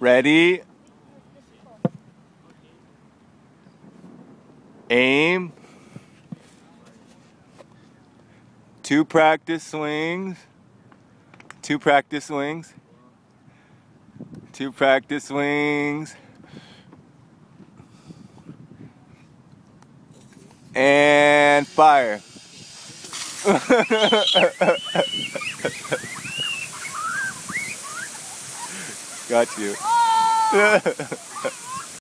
Ready? Aim. Two practice swings. Two practice swings. Two practice swings. And fire. Got you. Oh.